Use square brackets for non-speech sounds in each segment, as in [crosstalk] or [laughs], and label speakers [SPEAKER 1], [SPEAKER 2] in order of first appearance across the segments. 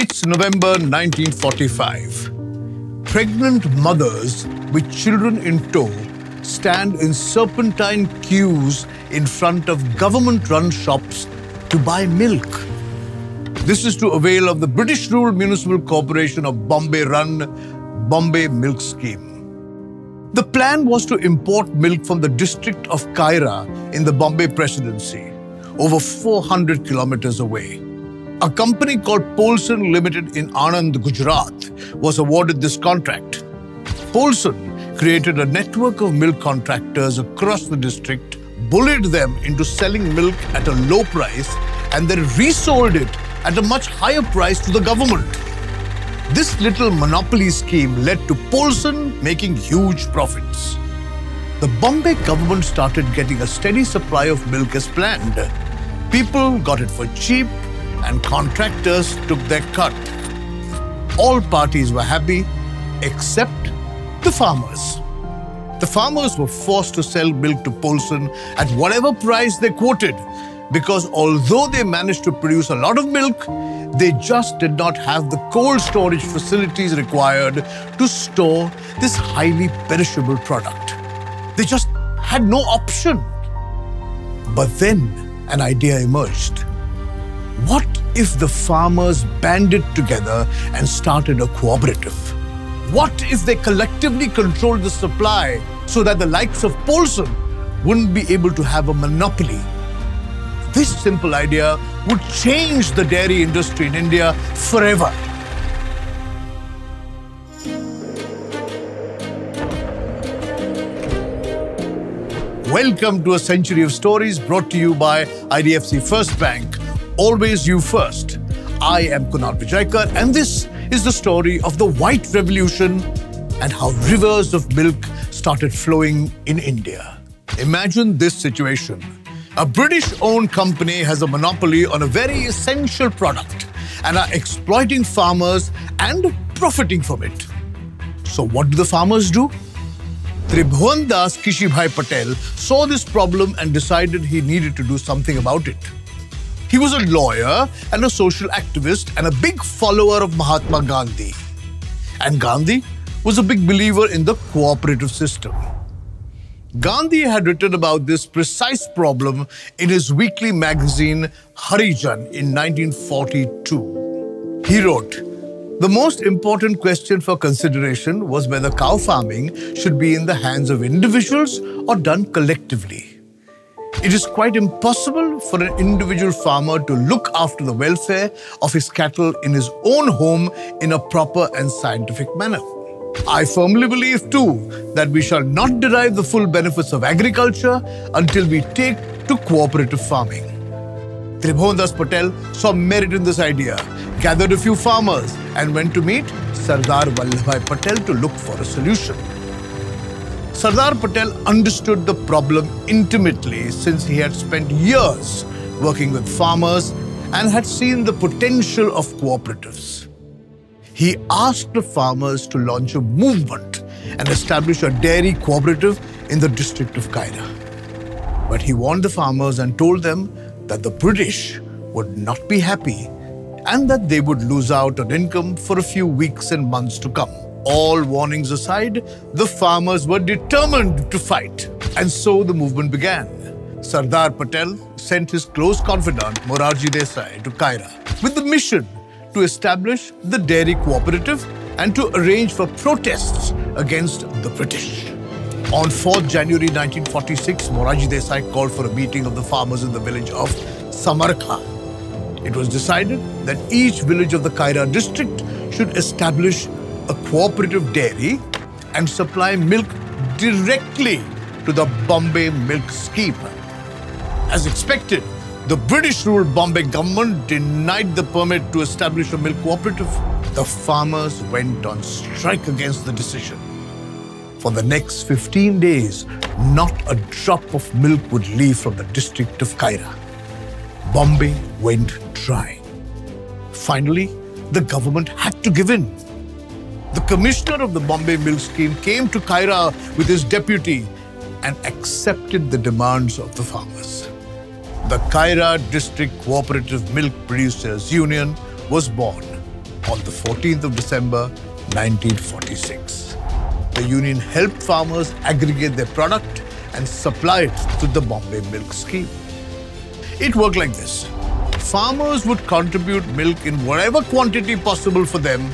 [SPEAKER 1] It's November 1945. Pregnant mothers with children in tow stand in serpentine queues in front of government run shops to buy milk. This is to avail of the British ruled Municipal Corporation of Bombay run Bombay Milk Scheme. The plan was to import milk from the district of Kaira in the Bombay Presidency, over 400 kilometers away. A company called Polson Limited in Anand, Gujarat was awarded this contract. Polson created a network of milk contractors across the district, bullied them into selling milk at a low price, and then resold it at a much higher price to the government. This little monopoly scheme led to Polson making huge profits. The Bombay government started getting a steady supply of milk as planned. People got it for cheap and contractors took their cut. All parties were happy except the farmers. The farmers were forced to sell milk to Polson at whatever price they quoted because although they managed to produce a lot of milk, they just did not have the cold storage facilities required to store this highly perishable product. They just had no option. But then an idea emerged. What if the farmers banded together and started a cooperative? What if they collectively controlled the supply so that the likes of Polson wouldn't be able to have a monopoly? This simple idea would change the dairy industry in India forever. Welcome to a century of stories brought to you by IDFC First Bank Always You First. I am Kunal Vijayakar, and this is the story of the White Revolution and how rivers of milk started flowing in India. Imagine this situation. A British owned company has a monopoly on a very essential product and are exploiting farmers and profiting from it. So, what do the farmers do? Tribhuvandas Kishibhai Patel saw this problem and decided he needed to do something about it. He was a lawyer and a social activist and a big follower of Mahatma Gandhi. And Gandhi was a big believer in the cooperative system. Gandhi had written about this precise problem in his weekly magazine Harijan in 1942. He wrote, The most important question for consideration was whether cow farming should be in the hands of individuals or done collectively. It is quite impossible for an individual farmer to look after the welfare of his cattle in his own home in a proper and scientific manner. I firmly believe too that we shall not derive the full benefits of agriculture until we take to cooperative farming. Tribhuvandas Patel saw merit in this idea, gathered a few farmers, and went to meet Sardar Vallabhbhai Patel to look for a solution. Sardar Patel understood the problem intimately since he had spent years working with farmers and had seen the potential of cooperatives. He asked the farmers to launch a movement and establish a dairy cooperative in the district of Kaira. But he warned the farmers and told them that the British would not be happy and that they would lose out on income for a few weeks and months to come. All warnings aside, the farmers were determined to fight. And so the movement began. Sardar Patel sent his close confidant Morarji Desai to Kaira with the mission to establish the dairy cooperative and to arrange for protests against the British. On 4th January 1946, Morarji Desai called for a meeting of the farmers in the village of Samarkha. It was decided that each village of the Kaira district should establish a cooperative dairy and supply milk directly to the Bombay Milk Scheme. As expected, the British ruled Bombay government denied the permit to establish a milk cooperative. The farmers went on strike against the decision. For the next 15 days, not a drop of milk would leave from the district of Kaira. Bombay went dry. Finally, the government had to give in. The commissioner of the Bombay Milk Scheme came to Kaira with his deputy and accepted the demands of the farmers. The Kaira District Cooperative Milk Producers Union was born. on the 14th of December 1946. The union helped farmers aggregate their product and supply it to the Bombay Milk Scheme. It worked like this. Farmers would contribute milk in whatever quantity possible for them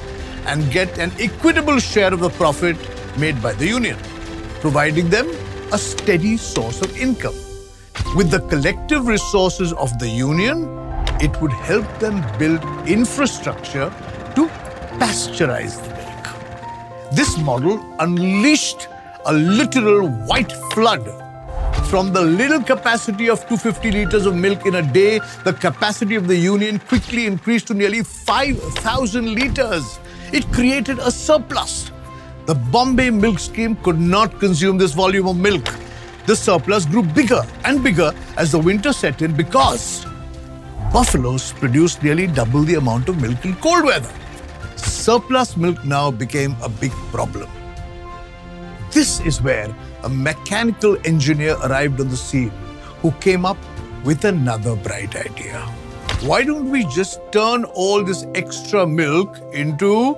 [SPEAKER 1] and get an equitable share of the profit made by the union, providing them a steady source of income. With the collective resources of the union, it would help them build infrastructure to pasteurize the milk. This model unleashed a literal white flood. From the little capacity of 250 liters of milk in a day, the capacity of the union quickly increased to nearly 5,000 liters. It created a surplus. The Bombay Milk Scheme could not consume this volume of milk. The surplus grew bigger and bigger as the winter set in because buffaloes produced nearly double the amount of milk in cold weather. Surplus milk now became a big problem. This is where a mechanical engineer arrived on the scene who came up with another bright idea. Why don't we just turn all this extra milk into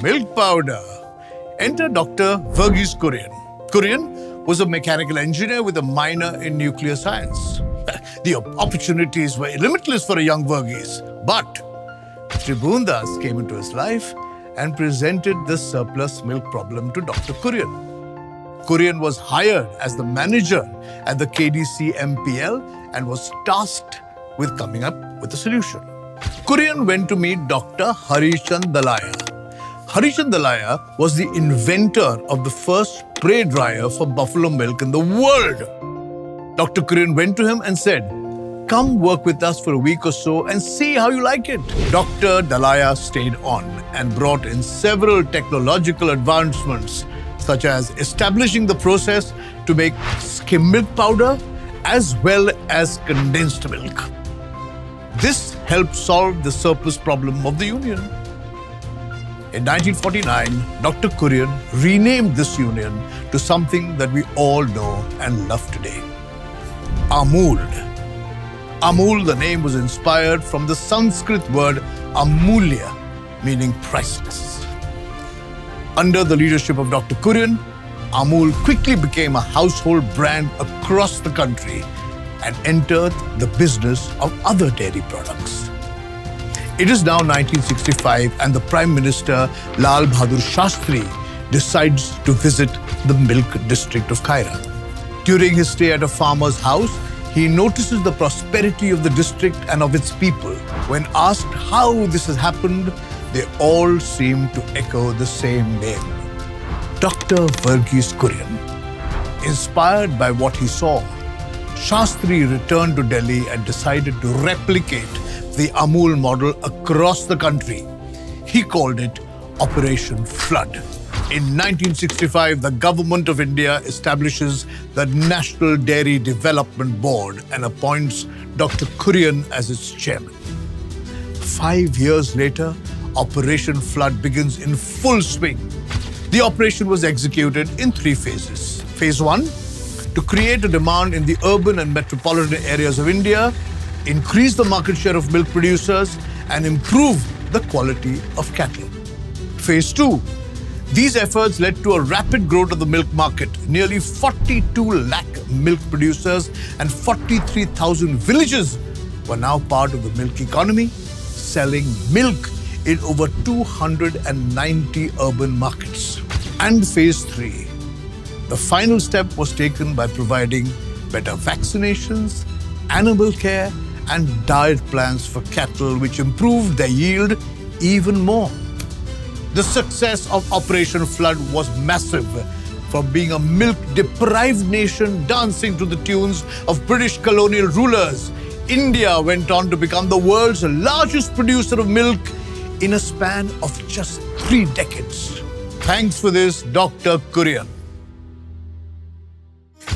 [SPEAKER 1] milk powder? Enter Dr. Verghese Kurian. Kurian was a mechanical engineer with a minor in nuclear science. [laughs] The opportunities were limitless for a young Verghese, but Tribhuvandas came into his life and presented the surplus milk problem to Dr. Kurian. Kurian was hired as the manager at the KDC MPL and was tasked with coming up with a solution. Kurian went to meet Dr. Harichand Dalaya. Harichand Dalaya was the inventor of the first spray dryer for buffalo milk in the world. Dr. Kurian went to him and said, Come work with us for a week or so and see how you like it. Dr. Dalaya stayed on and brought in several technological advancements, such as establishing the process to make skim milk powder as well as condensed milk. This helped solve the surplus problem of the union. In 1949, Dr. Kurian renamed this union to something that we all know and love today Amul. Amul, the name was inspired from the Sanskrit word Amulya, meaning priceless. Under the leadership of Dr. Kurian, Amul quickly became a household brand across the country and entered the business of other dairy products. It is now 1965 and the Prime Minister Lal Bahadur Shastri decides to visit the milk district of Kaira. During his stay at a farmer's house, he notices the prosperity of the district and of its people. When asked how this has happened, they all seem to echo the same name Dr. Verghese Kurian. Inspired by what he saw, Shastri returned to Delhi and decided to replicate the Amul model across the country. He called it Operation Flood. In 1965, the Government of India establishes the National Dairy Development Board and appoints Dr. Kurian as its chairman. Five years later, Operation Flood begins in full swing. The operation was executed in three phases. Phase one, to create a demand in the urban and metropolitan areas of India, increase the market share of milk producers, and improve the quality of cattle. Phase two, these efforts led to a rapid growth of the milk market. Nearly 42 lakh milk producers and 43,000 villages were now part of the milk economy, selling milk in over 290 urban markets. And phase three. The final step was taken by providing better vaccinations, animal care, and diet plans for cattle, which improved their yield even more. The success of Operation Flood was massive. From being a milk deprived nation dancing to the tunes of British colonial rulers, India went on to become the world's largest producer of milk in a span of just three decades. Thanks for this, Dr. Kurian.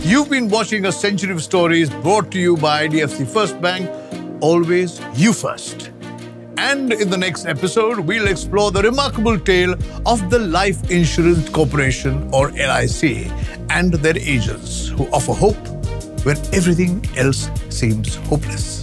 [SPEAKER 1] You've been watching a century of stories brought to you by IDFC First Bank. Always you first. And in the next episode, we'll explore the remarkable tale of the Life Insurance Corporation, or LIC, and their agents who offer hope when everything else seems hopeless.